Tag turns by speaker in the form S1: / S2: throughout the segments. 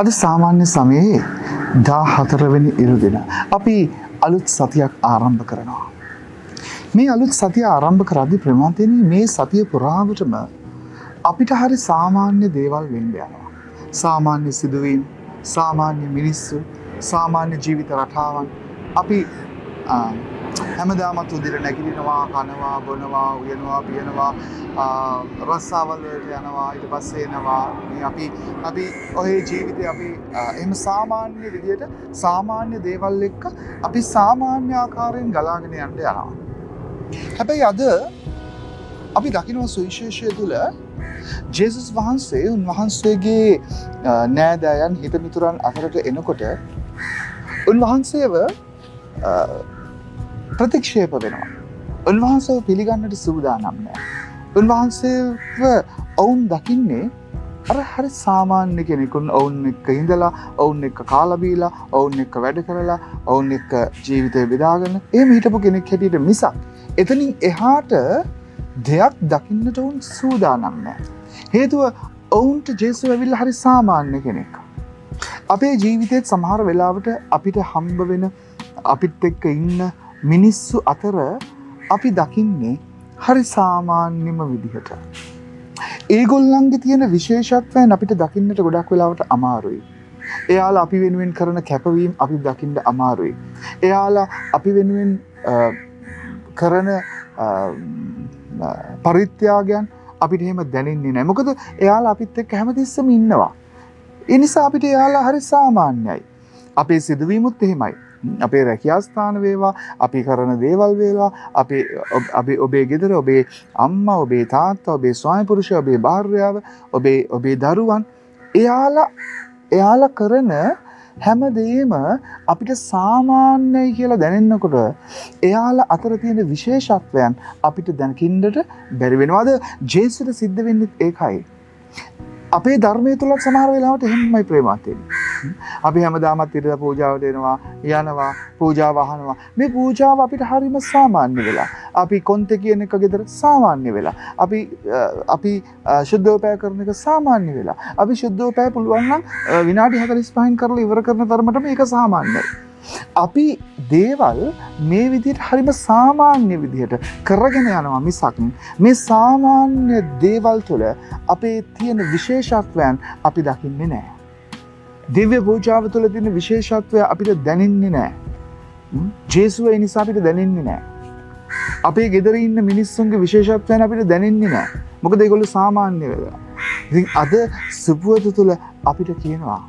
S1: අද සාමාන්‍ය සමයේ දා හතරවෙනි ඉරුදින. අපි අලුත් සතියක් ආරම්භ කරනවා. මේ අලුත් සතිය ආරම්භ කරදි ප්‍රමාන්තයන මේ සතිය පුරාවටම අපිට හරි සාමාන්‍ය දේවල් වෙන්ඩ යනවා. සාමාන්‍ය සිදුවීම් සාමාන්‍ය මිනිස්සු සාමාන්‍ය ජීවිත රටාවන් අපි හැමදාමත් උදිර නැගිටිනවා කනවා බොනවා උයනවා පියනවා රස්සාවල්ලට යනවා ඉට පස්සේනවා අපි අපි ඔහේ ජීවිතය අපි එම සාමාන්‍ය විදියට සාමාන්‍ය දේවල් එක්ක අපි සාමාන්‍ය ආකාරයෙන් ගලාගෙන යන්න යනවා. හැබැයි අද අපි දකිනවා සුවිශේෂය තුළ ජේසුස් වහන්සේ උන්වහන්සේගේ නෑදෑයන් හිතමිතුරන් අතරට එනකොට උන්වහන්සේව ප්‍රතික්ෂේප වෙනවා. උන්වහන්සව පිළිගන්නට සූදානම්නෑ. උන්වහන්සේව ඔවුන් දකින්නේ අර හරි සාමාන්‍ය කෙනෙකුන් ඔවුන් එක්ක ඉඳලා ඔවුන් එක්ක කාලබීලා ඔවුන් එක්ක වැඩ කරලා ඔවුන් එක්ක ජීවිතය බෙදාගන්න ඒ හිටපු කෙනෙක් හැටියට මිසක්. එතනින් එහාට දෙයක් දකින්නට ඔවුන් සූදානම්නෑ. හේතුව ඔවුන්ට ජේසු ඇවිල්ල හරි සාමාන්‍ය කෙනෙක්. අපේ ජීවිතයත් සමහර වෙලාවට අපිට හම්බ වෙන අපිත් එක්ක ඉන්න මිනිස්සු අතර අපි දකින්නේ හරි සාමාන්‍යම විදිහට. ඒගොල්ලන්ගේ තියෙන විශේෂත්වයන් අපිට දකින්නට ගොඩක් වෙලාවට අමාරුයි. එයාලා අපි වෙනුවෙන් කරන කැපවීම් අපි දකිින්ට අමාරුයි. එයාලා අපි වෙනුවෙන් කරන පරිත්‍යාගයන් අපිට එහෙම දැනෙන්නේ නෑ මොකද එයාලා අපිත් එක් හැමතිස්සම ඉන්නවා. එනිසා අපිට එයාලා හරි සාමාන්‍යයි. අපේ සිදුවීමුත් එහෙමයි. අපේ රැකියාස්ථාන වේවා අපි කරන දේවල් වේවා අපි ඔබේ ගෙදර ඔබේ අම්ම ඔබේ තාත්තා ඔබේ ස්වායපුරුෂය ඔබේ භාර්යාව ඔබේ ඔබේ දරුවන් එයාලා එයාලා කරන හැමදේම අපිට සාමාන්‍යයි කියලා දැනෙන්නකොට එයාලා අතර තියෙන විශේෂත්වයන් අපිට දැනකින්ඩට බැරිවෙනවාද ජේසුට සිද්ධ වෙන්නෙත් ඒකයි. අපේ ධර්මය තුළත් සමහර වෙලාවට එහෙමයි ප්‍රේමාතයෙන්. අපි හැමදාමත් ඉරද පූජාවට එනවා යනවා පූජාවහනවා මේ පූජාව අපිට හරිම සාමාන්‍ය වෙලා. අපි කොන්ත කියන එක ගෙදර සාමාන්‍ය වෙලා. අපි අපි ශුද්ධෝපය කරන එක සාමාන්‍ය වෙලා. අපි ශුද්ධෝපය පුළුවන්නම් විනාඩි හතලිස් පහින් කරලා ඉවර කරන තරමටම එක සාමාන්‍යයි. අපි දේවල් මේ විදියට හරිම සාමාන්‍ය විදිහට කරගෙන යනවා මිසක් මේ සාමාන්‍ය දේවල් තුළ අපේ තියෙන විශේෂත්වයන් අපි දකින්නේ නෑ. දිව්‍ය පූජාව තුළ තින විශේෂත්වය අපිට දැනෙන්නේ නෑ. ජේසුව නිසා අපිට දැනෙන්නේ නෑ. අපේ ගෙදර ඉන්න මිනිස්සුන්ගේ විශේෂත්වයන් අපිට දැනෙන්නේ නෑ මොකද දෙගොලු සාමාන්‍ය වෙලා. අද සුපුවත තුළ අපිට කියනවා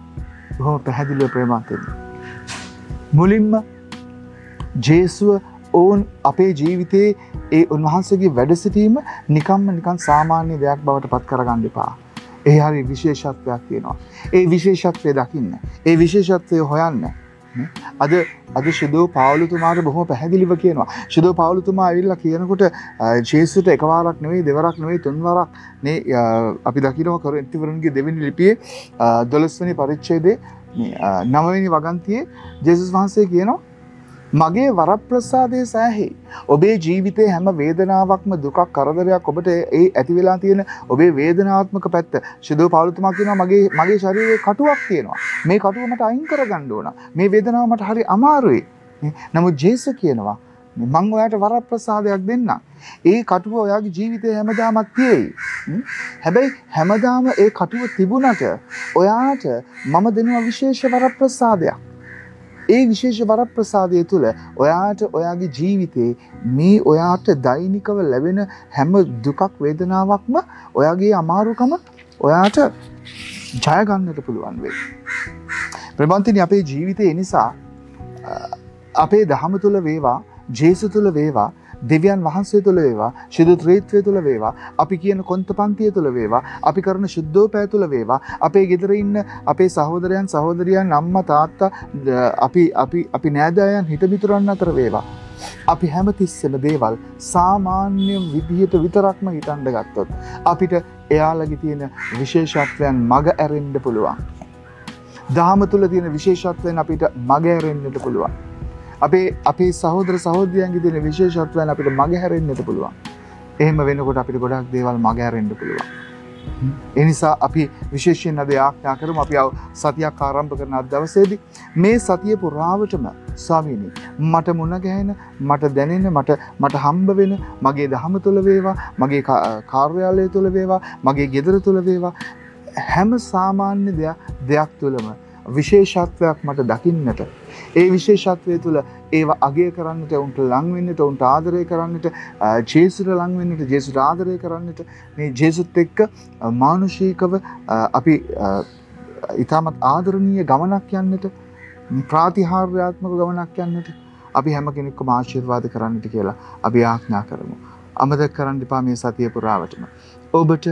S1: බොහොම පැහැදිලිව ප්‍රේමාතෙන්නේ. මුලින්ම ජේසුව ඔවුන් අපේ ජීවිතයේ ඒ උන්වහන්සගේ වැඩසිටීම නිකම්ම නිකන් සාමාන්‍ය දෙයක් බවට පත් කරගන්න එපා. ඒ හරි විශේෂත්වයක් තියෙනවා. ඒ විශේෂත්වය දකින්න. ඒ විශේෂත්වය හොයන්න. අද අද ශුදෝ පවුලුතුමාට බොහොම පැහැදිලිව කියනවා. ශුදෝ පවුලුතුමා ඇවිල්ල කියනකොට ජේසුට එකවාරක් නෙවෙයි දෙවරක් නෙවෙයි තුන්වරක් නේ අපි දකිනව කර ඇතිවරුන්ගේ දෙවැනි ලිපියේ දොළස්වනි පරිච්චේදේ නවවෙනි වගන්තියේ ජෙසුස් වහන්සේ කියනවා මගේ වරප්‍රසාදය සෑහි. ඔබේ ජීවිතය හැම වේදනාවක්ම දුකක් කරදරයක් ඔබට ඒ ඇතිවෙලා තියෙන ඔබේ වේදනාත්මක පැත්ත ශිදෝ පවලතුමා කියෙන මගේ මගේ ශරීරය කටුවක් තියෙනවා මේ කටුවමට අයින් කර ගණ්ඩුවන මේ වේදනාවමට හරි අමාරුයි. නමුත් ජේස කියනවා මං ඔයාට වරප්‍රසාදයක් දෙන්න. ඒ කටුව ඔයාගේ ජීවිතය හැමදාමත් තියෙයි. හැබැයි හැමදාම ඒ කටුව තිබුණට ඔයාට මම දෙනවා විශේෂ වරප්‍රසාදයක්. ඒ විශේෂ වරප්‍රසාදය තුළ ඔයාට ඔයාගේ ජීවිතයේ මේ ඔයාට දෛනිකව ලැබෙන හැම දුකක් වේදනාවක්ම ඔයාගේ අමාරුකම ඔයාට ජයගන්නට පුළුවන් වේ. ප්‍රබන්තිනි අපේ ජීවිතය නිසා අපේ දහම තුළ වේවා ජේසු තුළ වේවා දෙවියන් වහන්සේ තුළ වේවා ශිදු ත්‍රීත්වය තුළ වේවා අපි කියන කොන්ත පන්තිය තුළ වේවා අපි කරන ශුද්ධෝ පෑ තුළ වේවා අපේ ගෙදර ඉන්න අපේ සහෝදරයන් සහෝදරයන් අම්ම තාත්තා අපි අපි අපි නෑදෑයන් හිටමිතුරන්න අතර වේවා. අපි හැම තිස්සෙම දේවල් සාමාන්‍යම් විදිහට විතරක්ම හිතන්ඩ ගත්තොත්. අපිට එයාලගි තියෙන විශේෂත්වයන් මග ඇරෙන්ඩ පුළුවන්. දාම තුළ තියෙන විශේෂත්වයෙන් අපිට මග ඇරෙන්න්නට පුළුවන්. අපේ අපේ සහෝදර සහෝදයන්ගේ තියෙන විශේෂත්වයන් අපිට මග හැරෙන්න්නට පුළුවන්. එහෙම වෙනකොට අපිට ගොඩක් දේවල් මග හැරෙන්න්න පුළුවන්. එනිසා අපි විශේෂයෙන් අද ආඥා කරමු අපි සතියක් ආරම්භ කරන අද දවසේදී මේ සතිය පුරාවටම ස්වාමීනි මට මුණ ගැහෙන මට දැනෙන මට මට හම්බ වෙන මගේ දහම තුළ වේවා මගේ කාර්යාලය තුළ වේවා මගේ ගෙදර තුළ වේවා හැම සාමාන්‍ය දෙයක් තුළම විශේෂත්වයක් මට දකින්නට ඒ විශේෂත්වය තුළ ඒව අගය කරන්නට ඔවුන්ට ලංවෙන්නට ඔවුන්ට ආදරය කරන්නට ජේසුට ලංවෙන්නට ජේසුට ආදරය කරන්නට මේ ජේසුත් එක්ක මානුෂීකව අපි ඉතාමත් ආදරණීය ගමනක් යන්නට ප්‍රාතිහාර්යාත්මක ගමනක් යන්නට අපි හැම කෙනෙක්ක මාශිර්වාද කරන්නට කියලා අපි ආඥා කරමු. අමද කරන්න දෙපා මේ සතිය පුරාවටම. ඔබට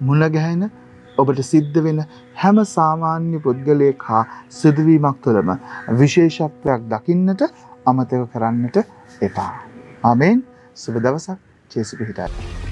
S1: මුණගැහෙන ඔබට සිද්ධ වෙන හැම සාමාන්‍ය පුද්ගලයෙක් හා සිදුවීමක් තුළම විශේෂත්වයක් දකින්නට අමතක කරන්නට එපා. ආමෙන් සුබ දවසක් ජේසු පිහිටාට.